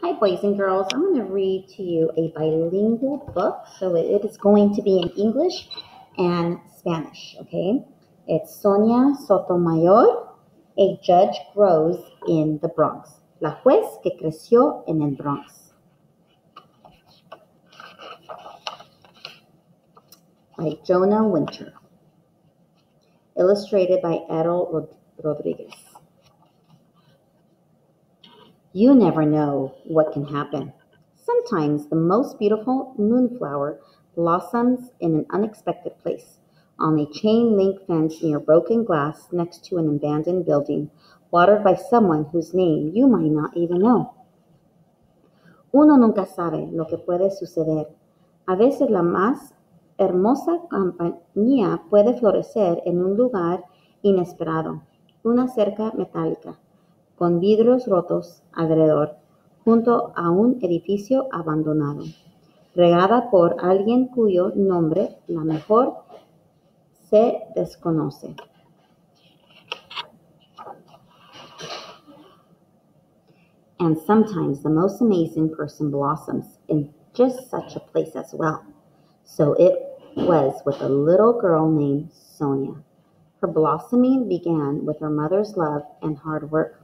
Hi, boys and girls. I'm going to read to you a bilingual book. So it is going to be in English and Spanish, okay? It's Sonia Sotomayor, A Judge Grows in the Bronx. La juez que creció en el Bronx. By Jonah Winter. Illustrated by Errol Rod- Rodriguez. You never know what can happen. Sometimes the most beautiful moonflower blossoms in an unexpected place, on a chain link fence near broken glass next to an abandoned building, watered by someone whose name you might not even know. Uno nunca sabe lo que puede suceder. A veces la más hermosa compañía puede florecer en un lugar inesperado, una cerca metálica con vidrios rotos alrededor, junto a un edificio abandonado, regada por alguien cuyo nombre la mejor se desconoce. And sometimes the most amazing person blossoms in just such a place as well. So it was with a little girl named Sonia. Her blossoming began with her mother's love and hard work.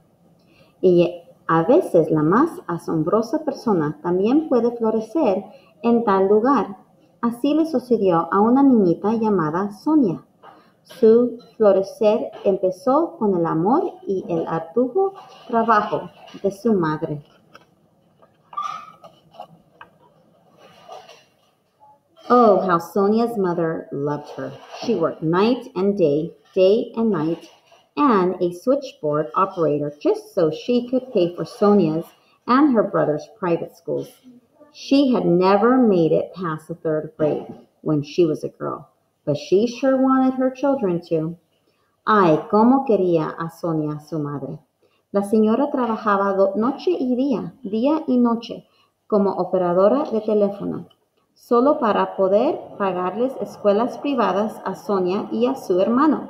Y a veces la más asombrosa persona también puede florecer en tal lugar. Así le sucedió a una niñita llamada Sonia. Su florecer empezó con el amor y el arduo trabajo de su madre. Oh, how Sonia's mother loved her. She worked night and day, day and night, and a switchboard operator just so she could pay for Sonia's and her brother's private schools. She had never made it past the third grade when she was a girl, but she sure wanted her children to. Ay, cómo quería a Sonia su madre. La señora trabajaba noche y día, día y noche, como operadora de teléfono, solo para poder pagarles escuelas privadas a Sonia y a su hermano.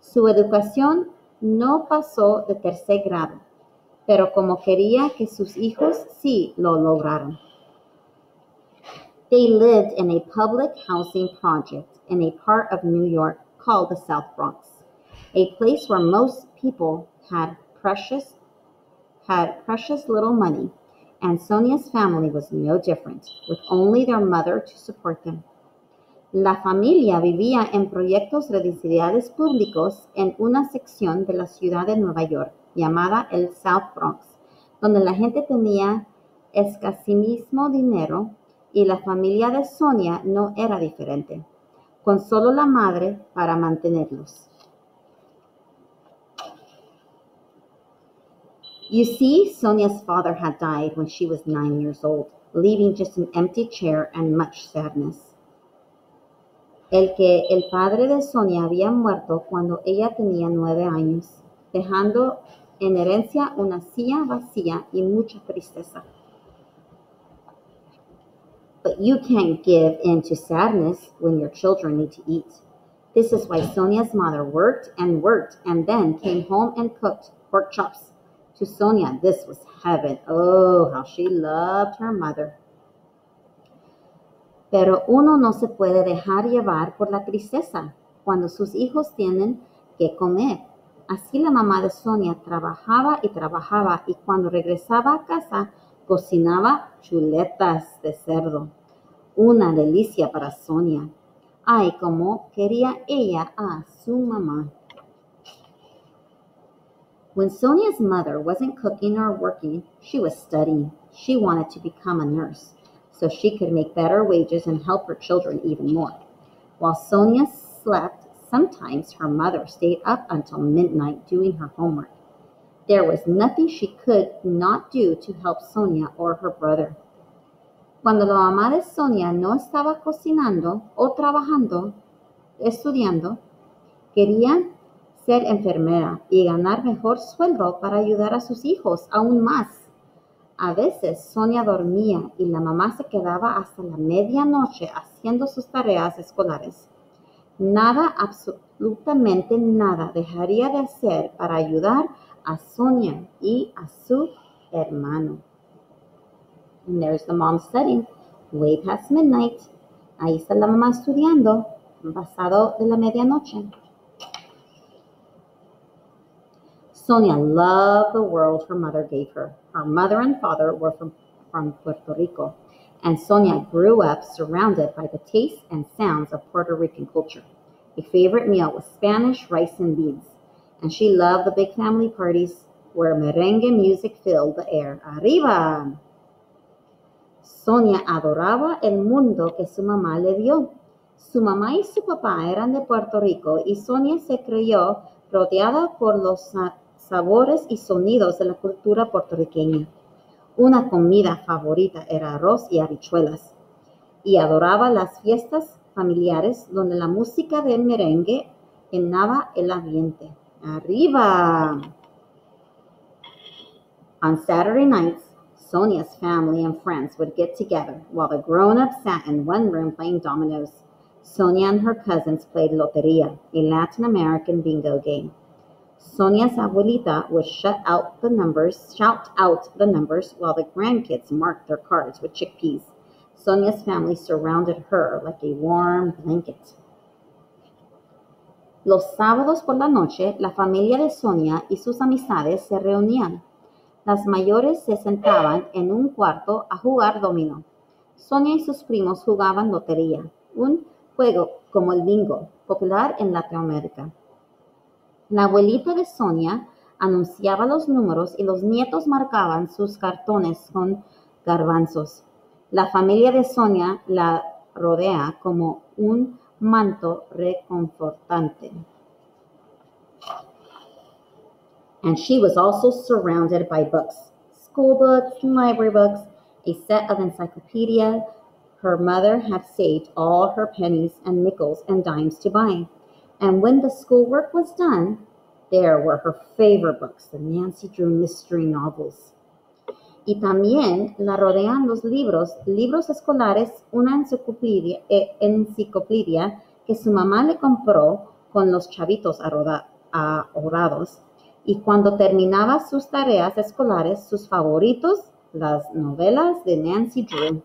Su educación no pasó de tercer grado, pero como quería que sus hijos sí lo lograran. They lived in a public housing project in a part of New York called the South Bronx, a place where most people had precious had precious little money, and Sonia's family was no different, with only their mother to support them. La familia vivía en proyectos residenciales públicos en una sección de la ciudad de Nueva York llamada el South Bronx, donde la gente tenía escasísimo dinero y la familia de Sonia no era diferente, con solo la madre para mantenerlos. You see, Sonia's father had died when she was nine years old, leaving just an empty chair and much sadness. El que el padre de Sonia había muerto cuando ella tenía nueve años, dejando en herencia una silla vacía y mucha tristeza. But you can't give in to sadness when your children need to eat. This is why Sonia's mother worked and worked and then came home and cooked pork chops. To Sonia, this was heaven. Oh, how she loved her mother. Pero uno no se puede dejar llevar por la tristeza cuando sus hijos tienen que comer. Así la mamá de Sonia trabajaba y trabajaba y cuando regresaba a casa cocinaba chuletas de cerdo. Una delicia para Sonia. Ay, como quería ella a su mamá. When Sonia's mother wasn't cooking or working, she was studying. She wanted to become a nurse so she could make better wages and help her children even more. While Sonia slept, sometimes her mother stayed up until midnight doing her homework. There was nothing she could not do to help Sonia or her brother. Cuando la mamá de Sonia no estaba cocinando o trabajando, estudiando, quería ser enfermera y ganar mejor sueldo para ayudar a sus hijos aún más. A veces Sonia dormía y la mamá se quedaba hasta la medianoche haciendo sus tareas escolares. Nada, absolutamente nada dejaría de hacer para ayudar a Sonia y a su hermano. And there's the mom studying, way past midnight. Ahí está la mamá estudiando, pasado de la medianoche. Sonia loved the world her mother gave her. Her mother and father were from, from Puerto Rico, and Sonia grew up surrounded by the tastes and sounds of Puerto Rican culture. A favorite meal was Spanish rice and beans, and she loved the big family parties where merengue music filled the air. ¡Arriba! Sonia adoraba el mundo que su mamá le dio. Su mamá y su papá eran de Puerto Rico y Sonia se crió rodeada por los sabores y sonidos de la cultura puertorriqueña. Una comida favorita era arroz y habichuelas y adoraba las fiestas familiares donde la música del merengue llenaba el ambiente. ¡Arriba! On Saturday nights, Sonia's family and friends would get together while the grown ups sat in one room playing dominoes. Sonia and her cousins played Loteria, a Latin American bingo game. Sonia's abuelita would shut out the numbers, shout out the numbers while the grandkids marked their cards with chickpeas. Sonia's family surrounded her like a warm blanket. Los sábados por la noche, la familia de Sonia y sus amistades se reunían. Las mayores se sentaban en un cuarto a jugar dominó. Sonia y sus primos jugaban lotería, un juego como el bingo, popular en Latinoamérica. La abuelita de Sonia anunciaba los números y los nietos marcaban sus cartones con garbanzos. La familia de Sonia la rodea como un manto reconfortante. and she was also surrounded by books school books, library books, a set of encyclopedia her mother had saved all her pennies and nickels and dimes to buy. And when the schoolwork was done, there were her favorite books, the Nancy Drew mystery novels. Y también la rodean los libros, libros escolares, una enciclopedia, eh, enciclopedia que su mamá le compró con los chavitos ahorrados y cuando terminaba sus tareas escolares, sus favoritos, las novelas de Nancy Drew.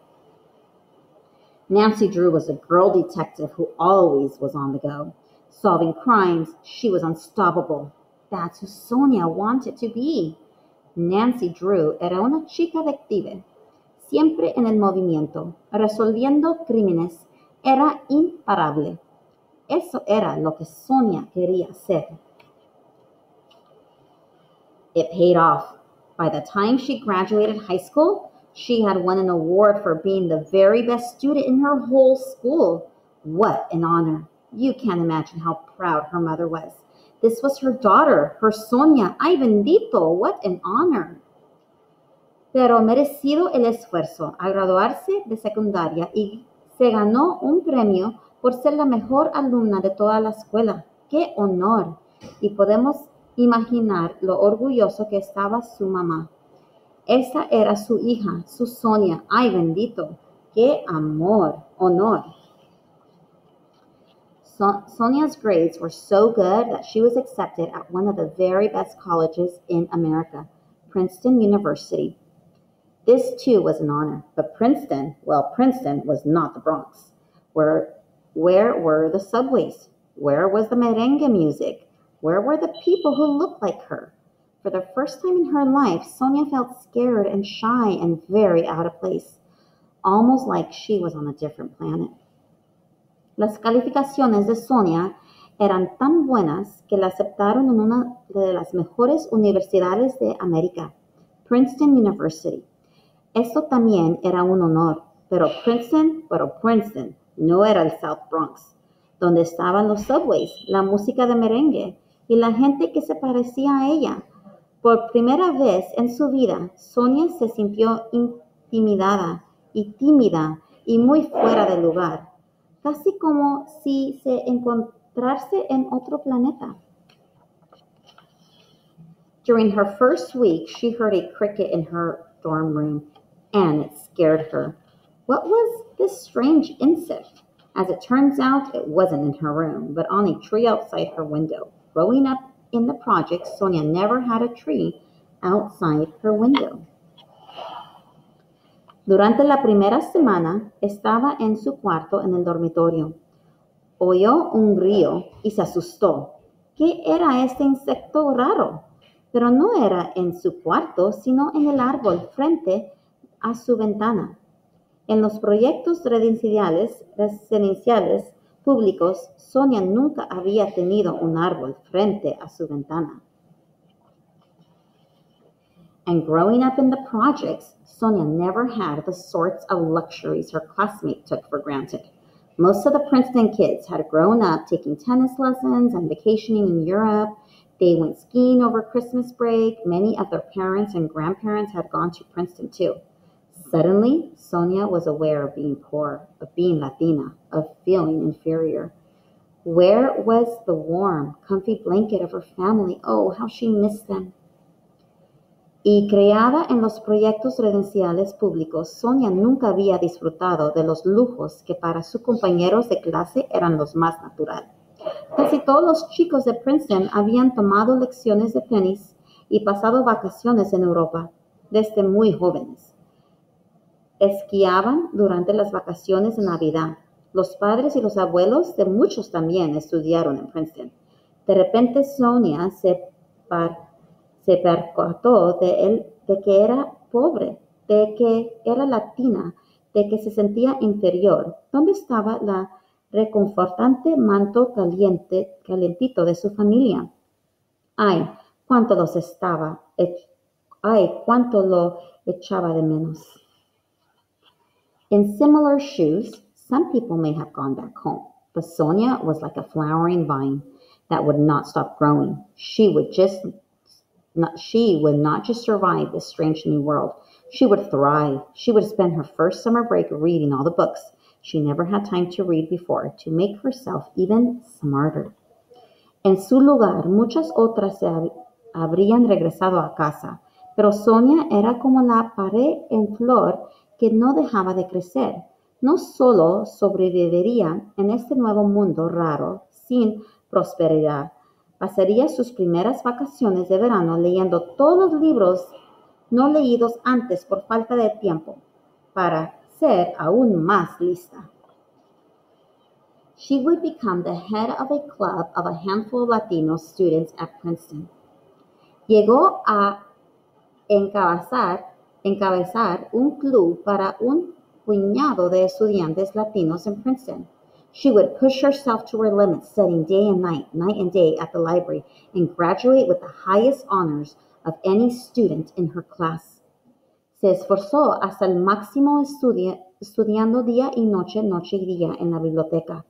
Nancy Drew was a girl detective who always was on the go. Solving crimes, she was unstoppable. That's who Sonia wanted to be. Nancy Drew era una chica detective, siempre en el movimiento, resolviendo crímenes. Era imparable. Eso era lo que Sonia quería ser. It paid off. By the time she graduated high school, she had won an award for being the very best student in her whole school. What an honor. You can't imagine how proud her mother was. This was her daughter, her Sonia. Ay, bendito. What an honor. Pero merecido el esfuerzo a graduarse de secundaria y se ganó un premio por ser la mejor alumna de toda la escuela. ¡Qué honor! Y podemos imaginar lo orgulloso que estaba su mamá. Esa era su hija, su Sonia. ¡Ay, bendito! ¡Qué amor! ¡Honor! Sonia's grades were so good that she was accepted at one of the very best colleges in America, Princeton University. This too was an honor, but Princeton, well, Princeton was not the Bronx. Where, where were the subways? Where was the merengue music? Where were the people who looked like her? For the first time in her life, Sonia felt scared and shy and very out of place, almost like she was on a different planet. Las calificaciones de Sonia eran tan buenas que la aceptaron en una de las mejores universidades de América, Princeton University. Eso también era un honor, pero Princeton, pero Princeton, no era el South Bronx, donde estaban los subways, la música de merengue, y la gente que se parecía a ella. Por primera vez en su vida, Sonia se sintió intimidada y tímida y muy fuera de lugar, casi como si se en otro planeta. During her first week, she heard a cricket in her dorm room, and it scared her. What was this strange insect? As it turns out, it wasn't in her room, but on a tree outside her window. Growing up in the project, Sonia never had a tree outside her window. Durante la primera semana estaba en su cuarto en el dormitorio. Oyó un grillo y se asustó. ¿Qué era este insecto raro? Pero no era en su cuarto, sino en el árbol frente a su ventana. En los proyectos residenciales, residenciales públicos, Sonia nunca había tenido un árbol frente a su ventana. And growing up in the projects, Sonia never had the sorts of luxuries her classmates took for granted. Most of the Princeton kids had grown up taking tennis lessons and vacationing in Europe. They went skiing over Christmas break. Many of their parents and grandparents had gone to Princeton too. Suddenly, Sonia was aware of being poor, of being Latina, of feeling inferior. Where was the warm, comfy blanket of her family? Oh, how she missed them. Y creada en los proyectos residenciales públicos, Sonia nunca había disfrutado de los lujos que para sus compañeros de clase eran los más naturales. Casi todos los chicos de Princeton habían tomado lecciones de tenis y pasado vacaciones en Europa desde muy jóvenes. Esquiaban durante las vacaciones de Navidad. Los padres y los abuelos de muchos también estudiaron en Princeton. De repente Sonia se, se percató de, él, de que era pobre, de que era latina, de que se sentía inferior. ¿Dónde estaba la reconfortante manto caliente, calentito de su familia? Ay, cuánto los estaba, ay, cuánto lo echaba de menos. In similar shoes, some people may have gone back home, but Sonia was like a flowering vine that would not stop growing. She would just not, she would not just survive this strange new world. She would thrive. She would spend her first summer break reading all the books she never had time to read before to make herself even smarter. En su lugar, muchas otras se habrían regresado a casa, pero Sonia era como la pared en flor que no dejaba de crecer. No solo sobreviviría en este nuevo mundo raro, sin prosperidad, pasaría sus primeras vacaciones de verano leyendo todos los libros no leídos antes por falta de tiempo, para ser aún más lista. She would become the head of a club of a handful of Latino students at Princeton. Llegó a encabezar encabezar un club para un puñado de estudiantes latinos in Princeton. She would push herself to her limits, studying day and night, night and day at the library, and graduate with the highest honors of any student in her class. Se esforzó hasta el máximo estudia, estudiando día y noche, noche y día en la biblioteca,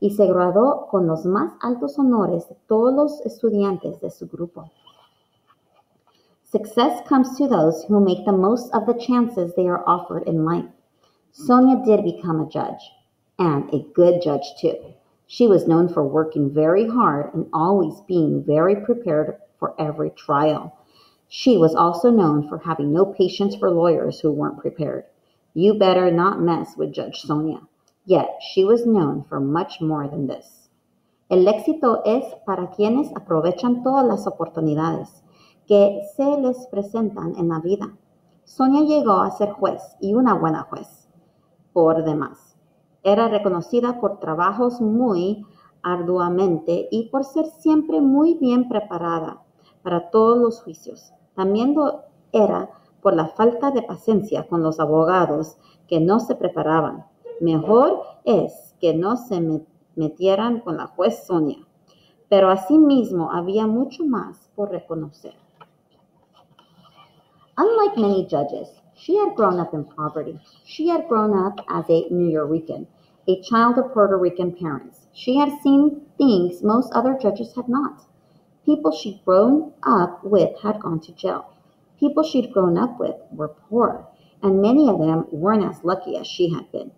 y se graduó con los más altos honores de todos los estudiantes de su grupo. Success comes to those who make the most of the chances they are offered in life. Sonia did become a judge, and a good judge too. She was known for working very hard and always being very prepared for every trial. She was also known for having no patience for lawyers who weren't prepared. You better not mess with Judge Sonia. Yet she was known for much more than this. El éxito es para quienes aprovechan todas las oportunidades que se les presentan en la vida. Sonia llegó a ser juez y una buena juez, por demás. Era reconocida por trabajos muy arduamente y por ser siempre muy bien preparada para todos los juicios. También lo era por la falta de paciencia con los abogados que no se preparaban. Mejor es que no se metieran con la juez Sonia. Pero asimismo había mucho más por reconocer. Unlike many judges, she had grown up in poverty. She had grown up as a New Yorican, a child of Puerto Rican parents. She had seen things most other judges had not. People she'd grown up with had gone to jail. People she'd grown up with were poor, and many of them weren't as lucky as she had been.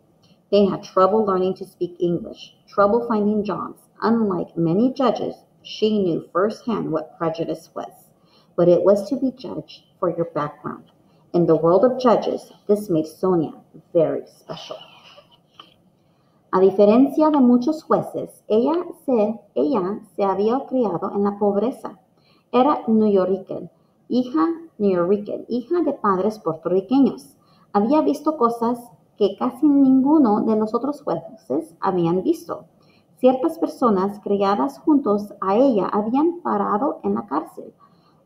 They had trouble learning to speak English, trouble finding jobs. Unlike many judges, she knew firsthand what prejudice was, but it was to be judged for your background. In the world of judges, this made Sonia very special. A diferencia de muchos jueces, ella se, ella se había criado en la pobreza. Era Yorker, hija hija de padres puertorriqueños. Había visto cosas que casi ninguno de los otros jueces habían visto. Ciertas personas criadas juntos a ella habían parado en la cárcel.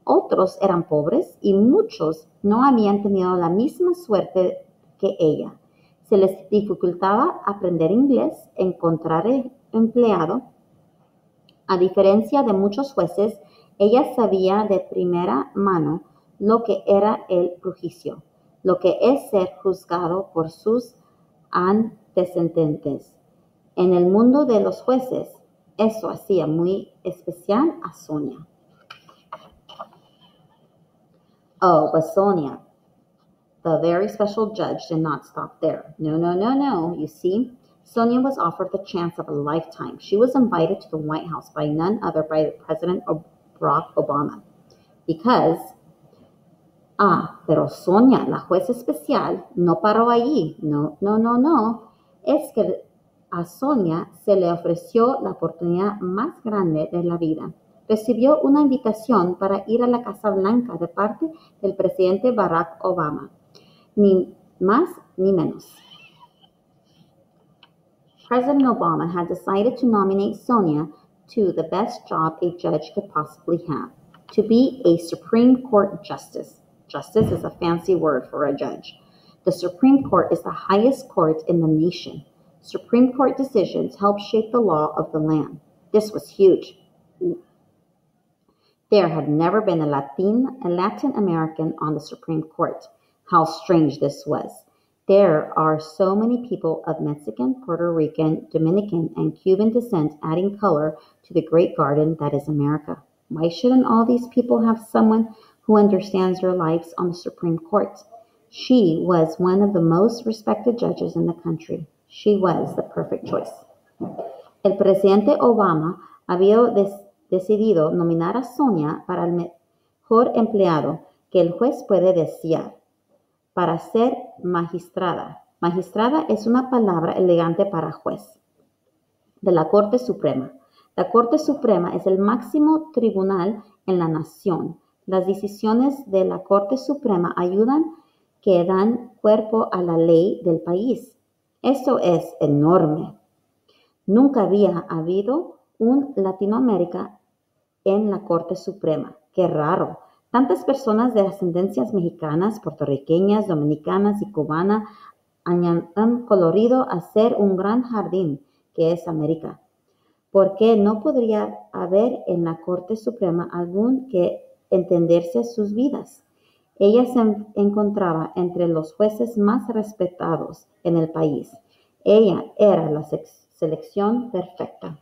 Otros eran pobres y muchos no habían tenido la misma suerte que ella. Se les dificultaba aprender inglés, encontrar empleado. A diferencia de muchos jueces, ella sabía de primera mano lo que era el juicio, lo que es ser juzgado por sus antecedentes. En el mundo de los jueces, eso hacía muy especial a Sonia. Oh, but Sonia, the very special judge, did not stop there. No, no, no, no. You see, Sonia was offered the chance of a lifetime. She was invited to the White House by none other by President Barack Obama. Because, ah, pero Sonia, la jueza especial, no paró allí. No, no, no, no. Es que a Sonia se le ofreció la oportunidad más grande de la vida. Recibió una invitación para ir a la Casa Blanca de parte del presidente Barack Obama. Ni más ni menos. President Obama had decided to nominate Sonia to the best job a judge could possibly have to be a Supreme Court justice. Justice is a fancy word for a judge. The Supreme Court is the highest court in the nation. Supreme Court decisions help shape the law of the land. This was huge. There had never been a Latin, a Latin American on the Supreme Court. How strange this was. There are so many people of Mexican, Puerto Rican, Dominican, and Cuban descent adding color to the great garden that is America. Why shouldn't all these people have someone who understands their lives on the Supreme Court? She was one of the most respected judges in the country. She was the perfect choice. El presidente Obama había decidido nominar a Sonia para el mejor empleado que el juez puede desear para ser magistrada. Magistrada es una palabra elegante para juez de la Corte Suprema. La Corte Suprema es el máximo tribunal en la nación. Las decisiones de la Corte Suprema ayudan que dan cuerpo a la ley del país. Eso es enorme. Nunca había habido un Latinoamérica en la Corte Suprema. Qué raro. Tantas personas de ascendencias mexicanas, puertorriqueñas, dominicanas y cubanas han colorido a ser un gran jardín que es América. ¿Por qué no podría haber en la Corte Suprema algún que entenderse sus vidas? Ella se encontraba entre los jueces más respetados en el país. Ella era la selección perfecta.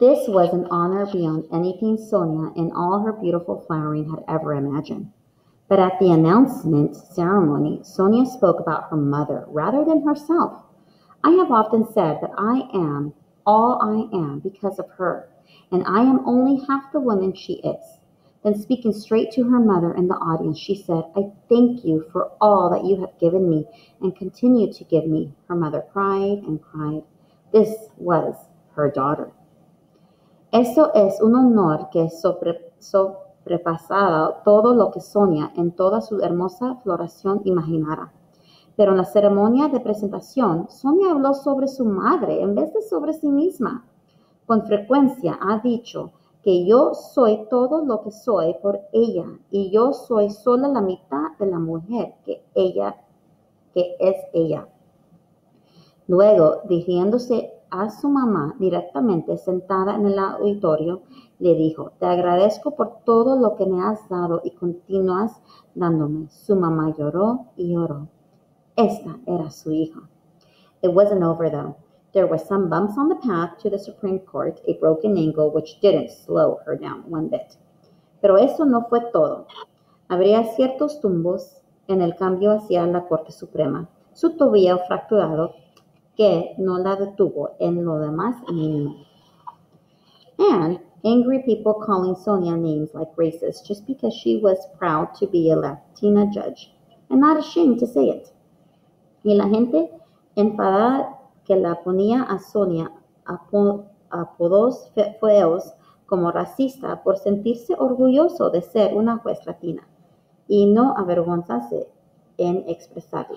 This was an honor beyond anything Sonia, in all her beautiful flowering, had ever imagined. But at the announcement ceremony, Sonia spoke about her mother rather than herself. I have often said that I am all I am because of her, and I am only half the woman she is. Then, speaking straight to her mother in the audience, she said, I thank you for all that you have given me and continue to give me. Her mother cried and cried. This was her daughter. Eso es un honor que sobre, sobrepasaba todo lo que Sonia en toda su hermosa floración imaginara. Pero en la ceremonia de presentación, Sonia habló sobre su madre en vez de sobre sí misma. Con frecuencia ha dicho que yo soy todo lo que soy por ella y yo soy sola la mitad de la mujer que ella que es ella. Luego, dirigiéndose a su mamá directamente sentada en el auditorio, le dijo, te agradezco por todo lo que me has dado y continúas dándome. Su mamá lloró y lloró. Esta era su hija. It wasn't over though. There were some bumps on the path to the Supreme Court, a broken ankle which didn't slow her down one bit. Pero eso no fue todo. Habría ciertos tumbos en el cambio hacia la Corte Suprema. Su tobillo fracturado que no la detuvo en lo demás mínimo. And angry people calling Sonia names like racist just because she was proud to be a Latina judge and not ashamed to say it. Y la gente enfadada que la ponía a Sonia apodos feos como racista por sentirse orgulloso de ser una juez latina. y no avergonzarse en expresarlo.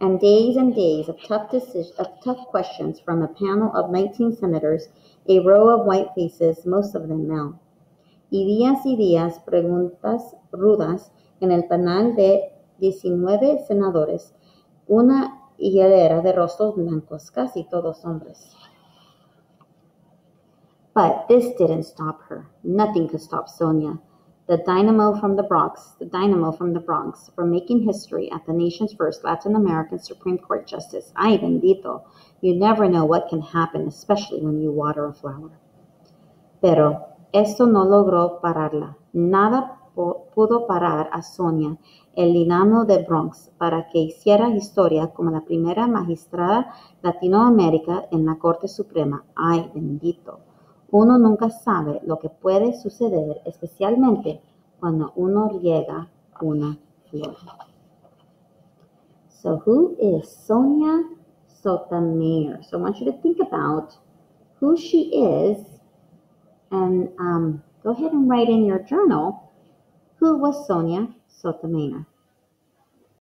And days and days of tough, decision, of tough questions from a panel of 19 senators, a row of white faces, most of them male. Y días y días preguntas rudas en el panel de 19 senadores, una hilera de rostros blancos, casi todos hombres. But this didn't stop her. Nothing could stop Sonia, the dynamo from the Bronx, the dynamo from the Bronx, from making history at the nation's first Latin American Supreme Court justice. Ay, bendito. You never know what can happen, especially when you water a flower. Pero esto no logró pararla. Nada pudo parar a Sonia, el linamo de Bronx, para que hiciera historia como la primera magistrada Latinoamérica en la Corte Suprema. Ay, bendito. Uno nunca sabe lo que puede suceder, especialmente cuando uno riega una flor. So who is Sonia Sotomayor? So I want you to think about who she is and um, go ahead and write in your journal who was Sonia Sotomayor.